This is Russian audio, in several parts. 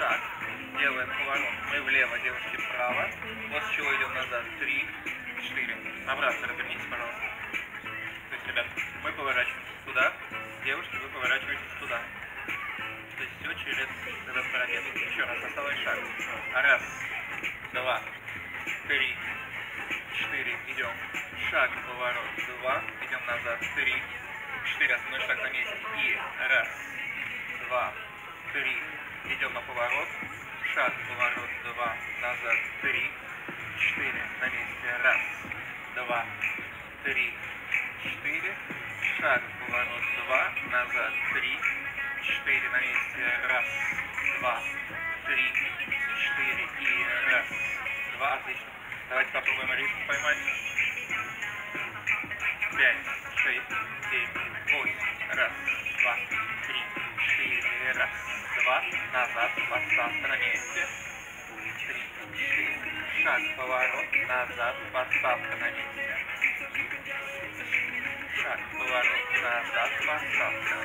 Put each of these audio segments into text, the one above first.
шаг, делаем поворот, мы влево, девушки вправо, после чего идем назад, три, четыре, обратно развернитесь, пожалуйста. То есть, ребят, мы поворачиваемся туда, девушки, вы поворачиваетесь туда. То есть все через этот парапет. Еще раз, осталось шаг. Раз, два, три, четыре, идем. Шаг, поворот, два, идем назад, три, четыре, основной шаг на месте. И раз, два, три, идем на поворот. Шаг, поворот, два, назад, три, четыре, на месте. Раз, два, три, четыре. Шаг, поворот, два, назад, три, четыре, на месте. Раз, два, три, четыре и раз, два, отлично. Давайте попробуем ритм поймать. Пять, шесть, семь, восемь. Раз, два, три, два. Назад, подставка на месте. Шаг, поворот. Назад, подставка на месте. Шаг, поворот. Назад, подставка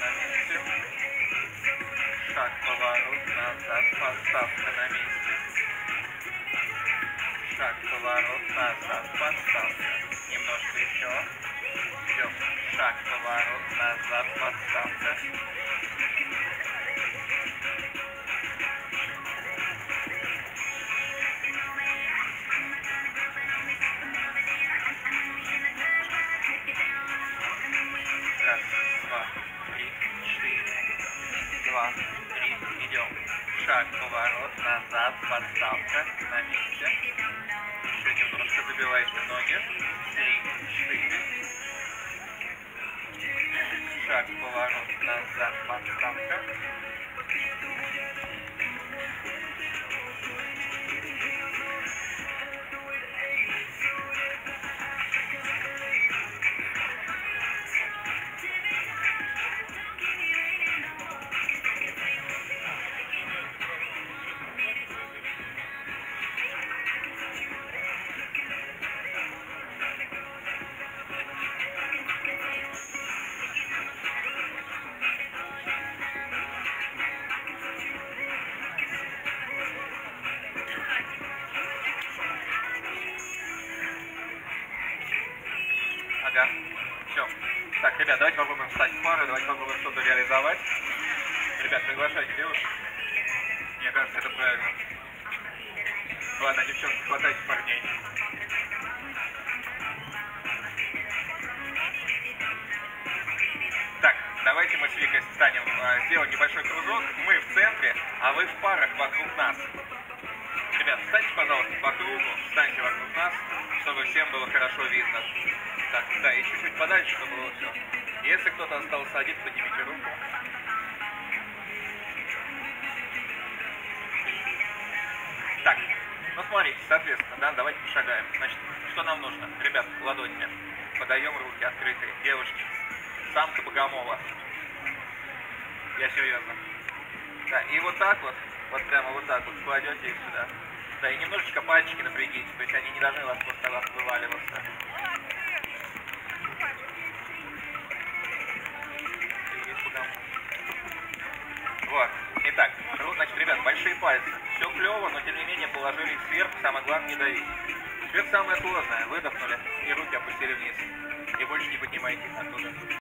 на месте. Шаг, поворот. Назад, подставка на месте шаг, поворот, назад, подставка. Немножко еще. Идем. Шаг, поворот, назад, подставка. Два, три, идем. Шаг, поворот, назад, подставка, на месте. Еще немножко забивайте ноги. Три, четыре. Шаг, поворот, назад, подставка. Ага. Все. Так, ребят, давайте попробуем встать в пару, давайте попробуем что-то реализовать. Ребят, приглашайте девушек. Мне кажется, это правильно. Ладно, девчонки, хватайте парней. Так, давайте мы с Викой станем, э, сделаем небольшой кружок. Мы в центре, а вы в парах вокруг нас. Ребят, встаньте, пожалуйста, по кругу, встаньте вокруг нас, чтобы всем было хорошо видно. Так, да, и чуть-чуть подальше, чтобы было все. Если кто-то остался один, поднимите руку. Так, ну смотрите, соответственно, да, давайте пошагаем. Значит, что нам нужно? Ребят, ладонями. Подаем руки открытые. Девушки, самка богомола. Я серьезно. Да, и вот так вот, вот прямо вот так вот кладете их сюда. Да, и немножечко пальчики напрягите, то есть они не должны у вас просто вас вываливаться. Вот. Итак, значит, ребят, большие пальцы. Все клево, но тем не менее положили их сверху, самое главное не давить. Теперь самое сложное. Выдохнули и руки опустили вниз. И больше не поднимайте их оттуда.